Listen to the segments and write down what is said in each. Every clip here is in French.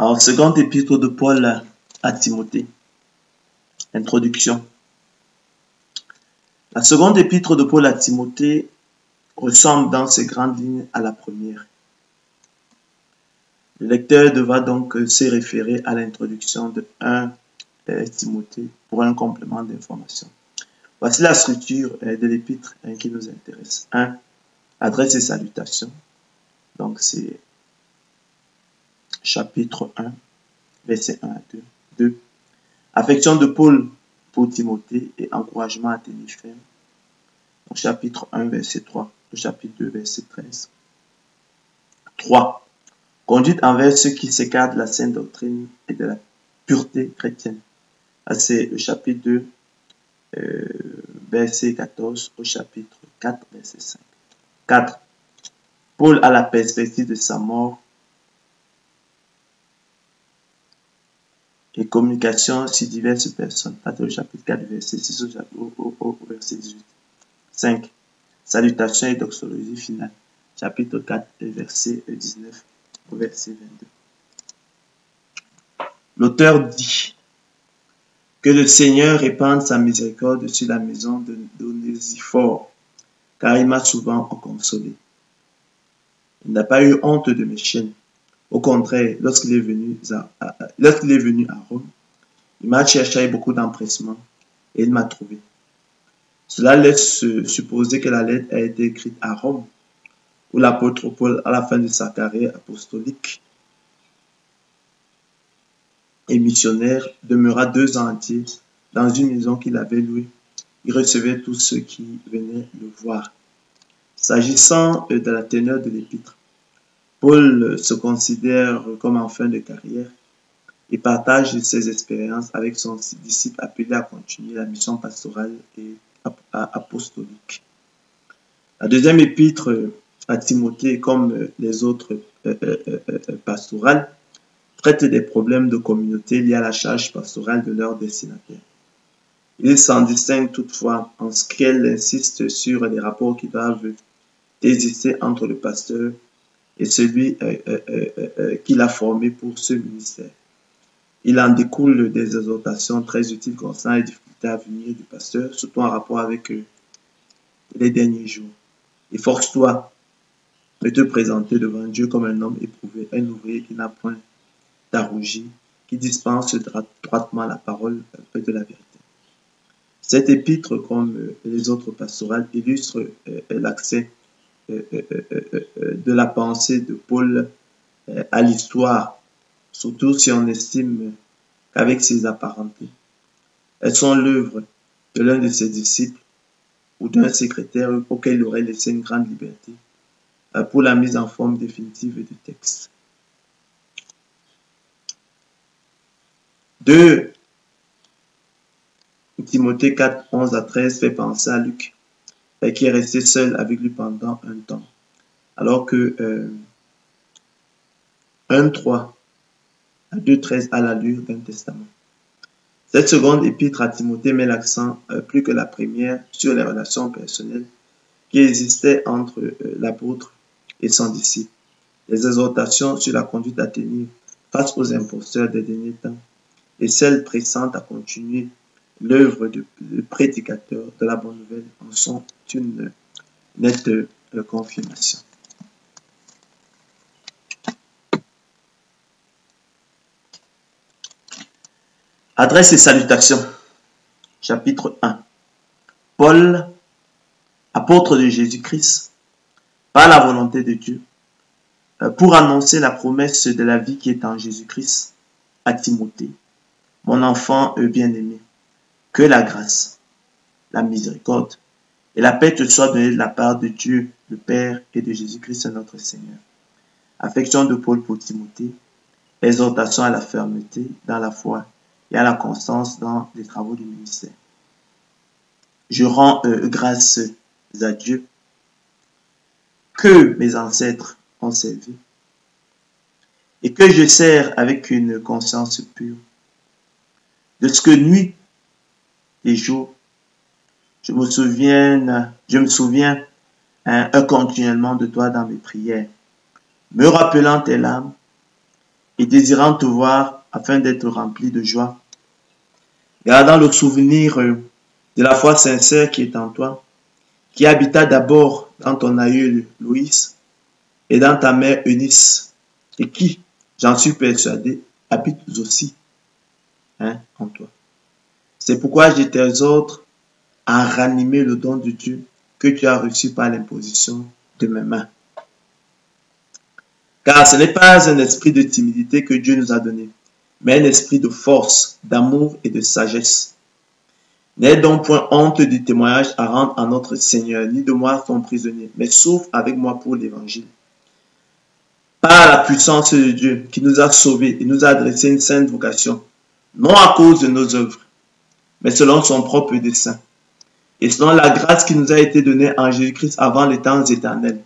Alors, second épître de Paul à Timothée. Introduction. La seconde épître de Paul à Timothée ressemble dans ses grandes lignes à la première. Le lecteur devra donc se référer à l'introduction de 1 euh, Timothée pour un complément d'information. Voici la structure euh, de l'épître hein, qui nous intéresse. 1. Adresse et salutations. Donc c'est chapitre 1, verset 1 à 2. 2. Affection de Paul pour Timothée et encouragement à tenir ferme. chapitre 1, verset 3 chapitre 2, verset 13. 3. Conduite envers ceux qui s'écartent de la sainte doctrine et de la pureté chrétienne. C'est le chapitre 2, euh, verset 14 au chapitre 4, verset 5. 4. Paul a la perspective de sa mort et communication sur diverses personnes. au chapitre 4, verset 6 au, au verset 18. 5. Salutations et doxologie finale. Chapitre 4, verset 19 au verset 22. L'auteur dit que le Seigneur répande sa miséricorde sur la maison de d'Onésiphore, car il m'a souvent consolé. Il n'a pas eu honte de mes chaînes. Au contraire, lorsqu'il est venu à, Rome, il m'a cherché avec beaucoup d'empressement et il m'a trouvé. Cela laisse supposer que la lettre a été écrite à Rome, où l'apôtre Paul, à la fin de sa carrière apostolique et missionnaire, demeura deux ans entiers dans une maison qu'il avait louée. Il recevait tous ceux qui venaient le voir. S'agissant de la teneur de l'épître, Paul se considère comme en fin de carrière et partage ses expériences avec son disciple appelé à continuer la mission pastorale et apostolique. La deuxième épître à Timothée, comme les autres euh, euh, euh, pastorales, traite des problèmes de communauté liés à la charge pastorale de leur destinataire. Il s'en distingue toutefois en ce qu'elle insiste sur les rapports qui doivent exister entre le pasteur et celui qu'il a formé pour ce ministère. Il en découle des exhortations très utiles concernant les difficultés à venir du pasteur, surtout en rapport avec euh, les derniers jours. Efforce-toi de te présenter devant Dieu comme un homme éprouvé, un ouvrier qui n'a point d'arrougie, qui dispense droitement la parole de la vérité. Cet épître, comme euh, les autres pastorales, illustre euh, l'accès de la pensée de Paul à l'histoire surtout si on estime qu'avec ses apparentés, elles sont l'œuvre de l'un de ses disciples ou d'un secrétaire auquel il aurait laissé une grande liberté euh, pour la mise en forme définitive du texte. 2 Timothée 4, 11 à 13 fait penser à Luc, euh, qui est resté seul avec lui pendant un temps, alors que euh, 1, 3 à 2.13 à l'allure d'un testament. Cette seconde épître à Timothée met l'accent euh, plus que la première sur les relations personnelles qui existaient entre euh, l'apôtre et son disciple, les exhortations sur la conduite à tenir face aux imposteurs des derniers temps et celles pressantes à continuer l'œuvre de, prédicateur de la bonne nouvelle en sont une nette euh, confirmation. Adresse et salutations. Chapitre 1. Paul, apôtre de Jésus-Christ, par la volonté de Dieu, euh, pour annoncer la promesse de la vie qui est en Jésus-Christ à Timothée, mon enfant bien-aimé, que la grâce, la miséricorde et la paix te soient données de la part de Dieu, le Père et de Jésus-Christ notre Seigneur. Affection de Paul pour Timothée, exhortation à la fermeté dans la foi et à la constance dans les travaux du ministère. Je rends euh, grâce à Dieu que mes ancêtres ont servi et que je sers avec une conscience pure de ce que nuit et jour je me souviens, je me souviens hein, continuellement de toi dans mes prières, me rappelant tes larmes et désirant te voir afin d'être rempli de joie, gardant le souvenir euh, de la foi sincère qui est en toi, qui habita d'abord dans ton aïeul Louis et dans ta mère Eunice, et qui, j'en suis persuadé, habite aussi hein, en toi. C'est pourquoi je t'exhorte à ranimer le don de Dieu que tu as reçu par l'imposition de mes mains. Car ce n'est pas un esprit de timidité que Dieu nous a donné, mais un esprit de force, d'amour et de sagesse. N'aie donc point honte du témoignage à rendre à notre Seigneur, ni de moi son prisonnier, mais souffre avec moi pour l'évangile. Par la puissance de Dieu qui nous a sauvés et nous a adressé une sainte vocation, non à cause de nos œuvres, mais selon son propre dessein, et selon la grâce qui nous a été donnée en Jésus-Christ avant les temps éternels,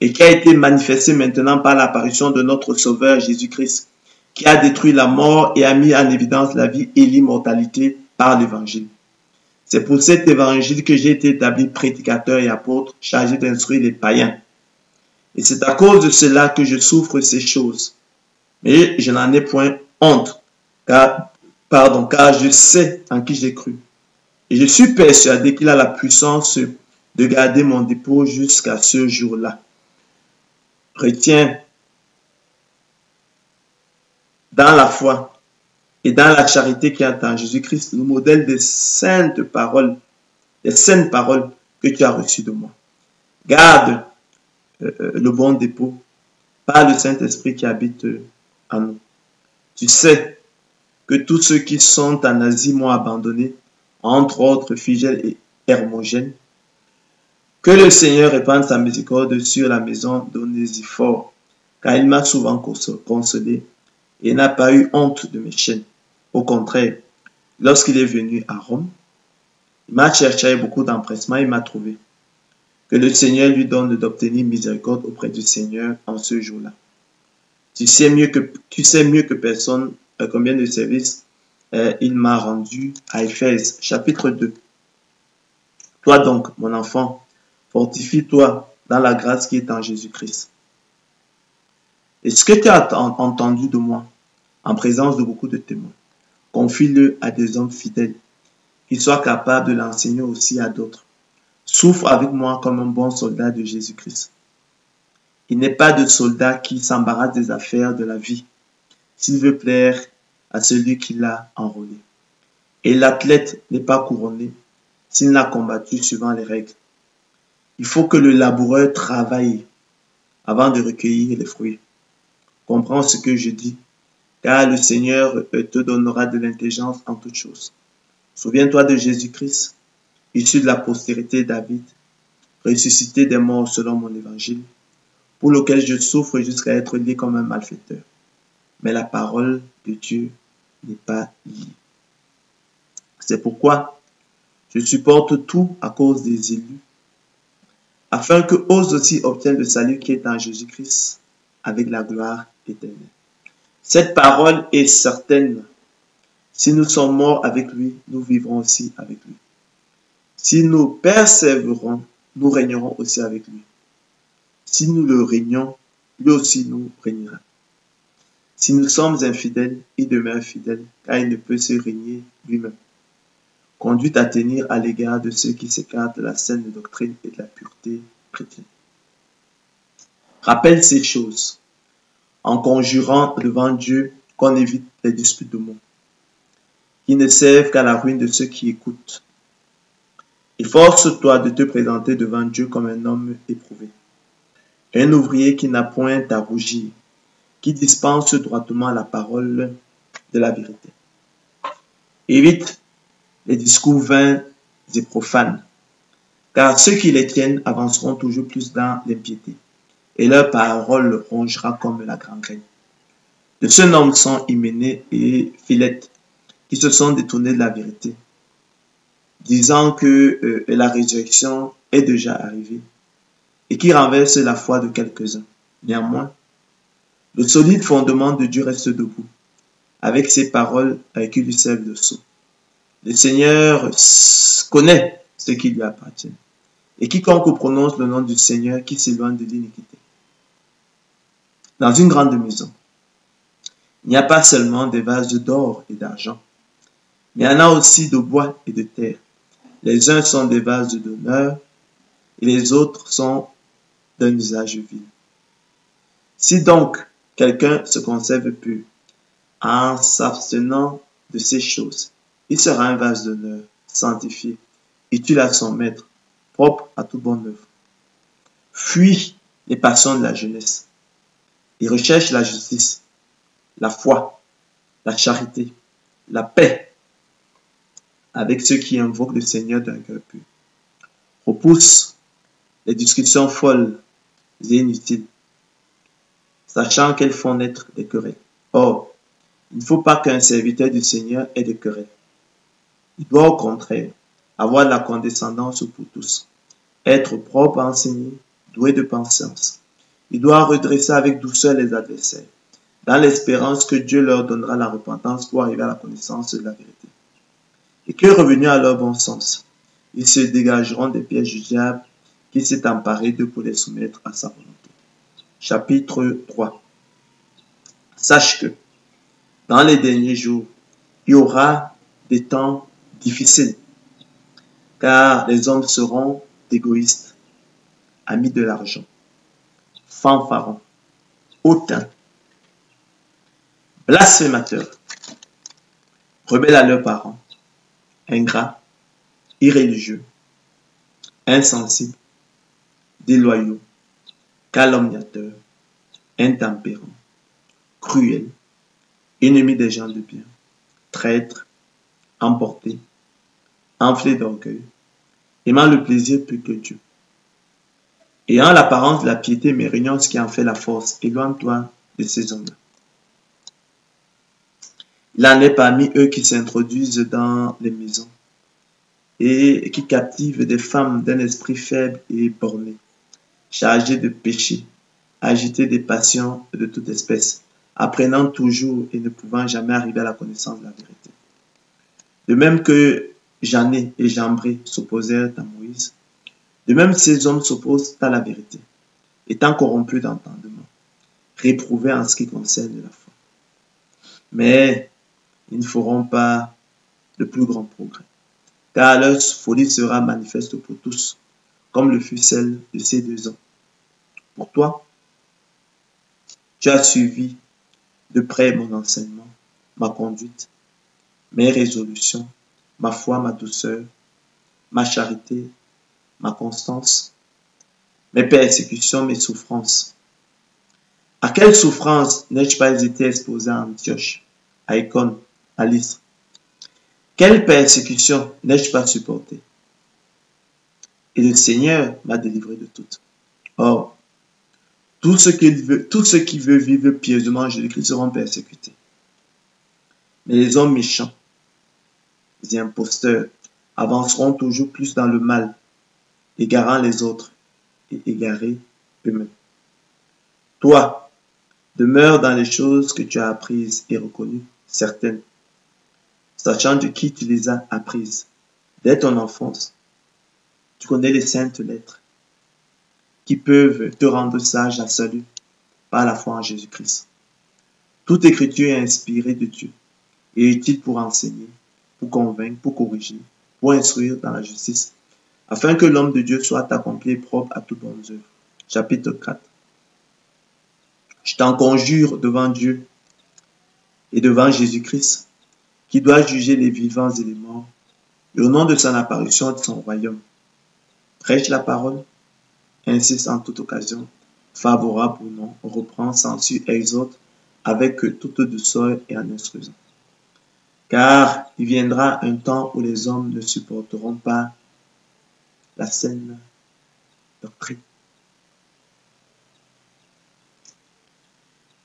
et qui a été manifestée maintenant par l'apparition de notre Sauveur Jésus-Christ, qui a détruit la mort et a mis en évidence la vie et l'immortalité par l'Évangile. C'est pour cet évangile que j'ai été établi prédicateur et apôtre chargé d'instruire les païens. Et c'est à cause de cela que je souffre ces choses. Mais je n'en ai point honte, car, pardon, car je sais en qui j'ai cru. Et je suis persuadé qu'il a la puissance de garder mon dépôt jusqu'à ce jour-là. Retiens dans la foi et dans la charité qui est en Jésus-Christ, le modèle des saintes paroles, des saintes paroles que tu as reçues de moi. Garde euh, euh, le bon dépôt par le Saint-Esprit qui habite en nous. Tu sais que tous ceux qui sont en Asie m'ont abandonné, entre autres Figel et Hermogène. Que le Seigneur répande sa miséricorde sur la maison d'Onésiphore, car il m'a souvent consolé et n'a pas eu honte de mes chaînes. Au contraire, lorsqu'il est venu à Rome, il m'a cherché avec beaucoup d'empressement et m'a trouvé. Que le Seigneur lui donne d'obtenir miséricorde auprès du Seigneur en ce jour-là. Tu sais mieux que, tu sais mieux que personne combien de services euh, il m'a rendu à Éphèse, chapitre 2. Toi donc, mon enfant, fortifie-toi dans la grâce qui est en Jésus-Christ. Et ce que tu as entendu de moi, en présence de beaucoup de témoins, Confie-le à des hommes fidèles, qui soient capables de l'enseigner aussi à d'autres. Souffre avec moi comme un bon soldat de Jésus-Christ. Il n'est pas de soldat qui s'embarrasse des affaires de la vie, s'il veut plaire à celui qui l'a enrôlé. Et l'athlète n'est pas couronné s'il n'a combattu suivant les règles. Il faut que le laboureur travaille avant de recueillir les fruits. Comprends ce que je dis car le Seigneur te donnera de l'intelligence en toutes choses. Souviens-toi de Jésus-Christ, issu de la postérité David, ressuscité des morts selon mon évangile, pour lequel je souffre jusqu'à être lié comme un malfaiteur. Mais la parole de Dieu n'est pas liée. C'est pourquoi je supporte tout à cause des élus, afin que eux aussi obtiennent le salut qui est en Jésus-Christ avec la gloire éternelle. Cette parole est certaine. Si nous sommes morts avec lui, nous vivrons aussi avec lui. Si nous persévérons, nous régnerons aussi avec lui. Si nous le régnons, lui aussi nous régnera. Si nous sommes infidèles, il demeure fidèle, car il ne peut se régner lui-même. Conduit à tenir à l'égard de ceux qui s'écartent de la saine doctrine et de la pureté chrétienne. Rappelle ces choses en conjurant devant Dieu qu'on évite les disputes de mots, qui ne servent qu'à la ruine de ceux qui écoutent. Efforce-toi de te présenter devant Dieu comme un homme éprouvé, un ouvrier qui n'a point à rougir, qui dispense droitement la parole de la vérité. Évite les discours vains et profanes, car ceux qui les tiennent avanceront toujours plus dans l'impiété et leur parole rongera comme la graine. De ce nombre sont Hyménée et Philette, qui se sont détournés de la vérité, disant que euh, la résurrection est déjà arrivée, et qui renversent la foi de quelques-uns. Néanmoins, le solide fondement de Dieu reste debout, avec ses paroles qui lui servent de sceau. Le Seigneur connaît ce qui lui appartient, et quiconque prononce le nom du Seigneur qui s'éloigne de l'iniquité dans une grande maison. Il n'y a pas seulement des vases d'or et d'argent, mais il y en a aussi de bois et de terre. Les uns sont des vases d'honneur et les autres sont d'un usage vil. Si donc quelqu'un se conserve pur en s'abstenant de ces choses, il sera un vase d'honneur, sanctifié, utile à son maître, propre à tout bon œuvre. Fuis les passions de la jeunesse et recherche la justice, la foi, la charité, la paix avec ceux qui invoquent le Seigneur d'un cœur pur. Repousse les discussions folles et inutiles, sachant qu'elles font naître des querelles. Or, il ne faut pas qu'un serviteur du Seigneur ait des querelles. Il doit au contraire avoir la condescendance pour tous, être propre à enseigner, doué de patience. Il doit redresser avec douceur les adversaires, dans l'espérance que Dieu leur donnera la repentance pour arriver à la connaissance de la vérité. Et que revenus à leur bon sens, ils se dégageront des pièges du diable qui s'est emparé d'eux pour les soumettre à sa volonté. Chapitre 3 Sache que dans les derniers jours, il y aura des temps difficiles, car les hommes seront égoïstes, amis de l'argent, fanfarons, hautains, blasphémateurs, rebelles à leurs parents, ingrats, irréligieux, insensibles, déloyaux, calomniateurs, intempérants, cruels, ennemis des gens de bien, traîtres, emportés, enflés d'orgueil, aimant le plaisir plus que Dieu. Ayant l'apparence de la piété, mais régnant ce qui en fait la force, éloigne-toi de ces hommes-là. Il en est parmi eux qui s'introduisent dans les maisons et qui captivent des femmes d'un esprit faible et borné, chargées de péchés, agitées des passions de toute espèce, apprenant toujours et ne pouvant jamais arriver à la connaissance de la vérité. De même que Janet et Jambré s'opposèrent à Moïse, de même ces hommes s'opposent à la vérité, étant corrompus d'entendement, réprouvés en ce qui concerne la foi. Mais ils ne feront pas le plus grand progrès, car leur folie sera manifeste pour tous, comme le fut celle de ces deux hommes. Pour toi, tu as suivi de près mon enseignement, ma conduite, mes résolutions, ma foi, ma douceur, ma charité, ma constance, mes persécutions, mes souffrances. À quelle souffrance n'ai-je pas été exposé à Antioche, à Icône, à Lystre? Quelle persécution n'ai-je pas supporté Et le Seigneur m'a délivré de toutes. Or, tout ce qui veut, tout ce qui veut vivre pieusement Jésus-Christ seront persécutés. Mais les hommes méchants, les imposteurs, avanceront toujours plus dans le mal, égarant les autres et égarés eux-mêmes. Toi, demeure dans les choses que tu as apprises et reconnues, certaines, sachant de qui tu les as apprises. Dès ton enfance, tu connais les saintes lettres qui peuvent te rendre sage à salut par la foi en Jésus-Christ. Toute écriture est inspirée de Dieu et utile pour enseigner, pour convaincre, pour corriger, pour instruire dans la justice, afin que l'homme de Dieu soit accompli et propre à toute bonne œuvre. Chapitre 4. Je t'en conjure devant Dieu et devant Jésus-Christ, qui doit juger les vivants et les morts, et au nom de son apparition de son royaume. Prêche la parole, insiste en toute occasion, favorable ou non, reprend, censure, exhorte avec toute douceur et en instruisant. Car il viendra un temps où les hommes ne supporteront pas la saine doctrine.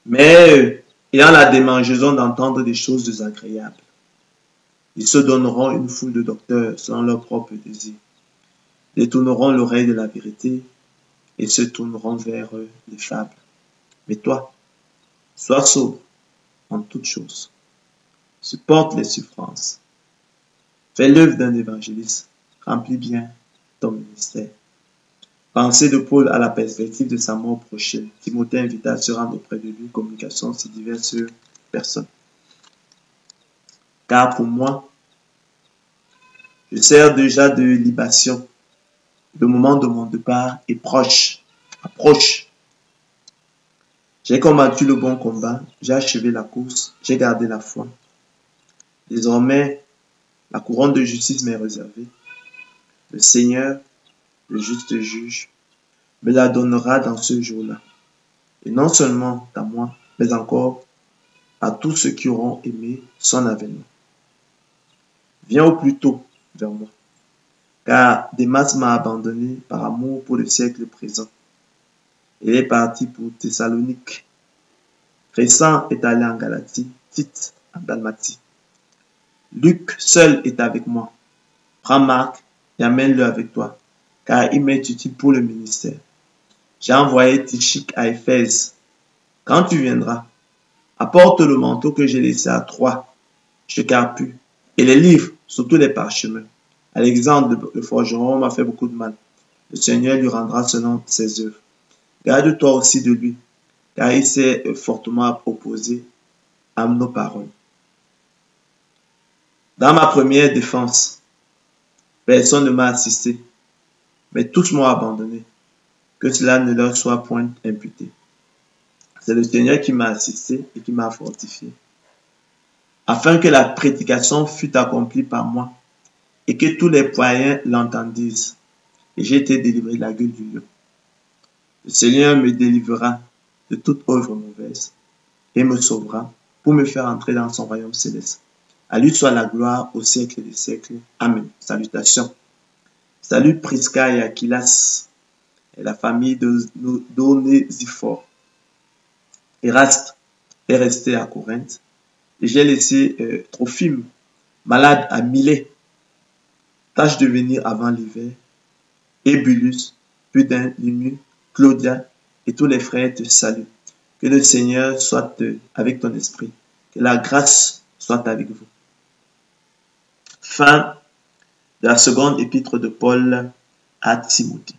Mais ayant la démangeaison d'entendre des choses désagréables, ils se donneront une foule de docteurs selon leur propre désir, détourneront l'oreille de la vérité et se tourneront vers les fables. Mais toi, sois sobre en toutes choses. Supporte les souffrances. Fais l'œuvre d'un évangéliste. Remplis bien ton ministère. Pensez de Paul à la perspective de sa mort prochaine. Timothée invita à se rendre auprès de lui, communication si diverses personne. Car pour moi, je sers déjà de libation. Le moment de mon départ est proche, approche. J'ai combattu le bon combat, j'ai achevé la course, j'ai gardé la foi. Désormais, la couronne de justice m'est réservée. Le Seigneur, le juste juge, me la donnera dans ce jour-là. Et non seulement à moi, mais encore à tous ceux qui auront aimé son avènement. Viens au plus tôt vers moi, car Demas m'a abandonné par amour pour le siècle présent. Il est parti pour Thessalonique. Récent est allé en Galatie, Tite en Dalmatie. Luc seul est avec moi. Prends Marc et amène-le avec toi, car il m'est utile pour le ministère. J'ai envoyé Tichik à Éphèse. Quand tu viendras, apporte le manteau que j'ai laissé à Troie, chez Carpu, et les livres, surtout les parchemins. Alexandre le forgeron m'a fait beaucoup de mal. Le Seigneur lui rendra selon ses œuvres. Garde-toi aussi de lui, car il s'est fortement opposé à nos paroles. Dans ma première défense, personne ne m'a assisté, mais tous m'ont abandonné. Que cela ne leur soit point imputé. C'est le Seigneur qui m'a assisté et qui m'a fortifié, afin que la prédication fût accomplie par moi et que tous les poyens l'entendissent. Et j'ai été délivré de la gueule du lion. Le Seigneur me délivrera de toute œuvre mauvaise et me sauvera pour me faire entrer dans son royaume céleste. À lui soit la gloire au siècle des siècles. Amen. Salutations. Salut Prisca et Aquilas et la famille d'Onésiphore. Eraste est resté à Corinthe et j'ai laissé euh, Trophime malade à Milet. Tâche de venir avant l'hiver. Ébulus, Pudin, Limu, Claudia et tous les frères te saluent. Que le Seigneur soit euh, avec ton esprit. Que la grâce soit avec vous. Fin de la seconde épître de Paul à Timothée.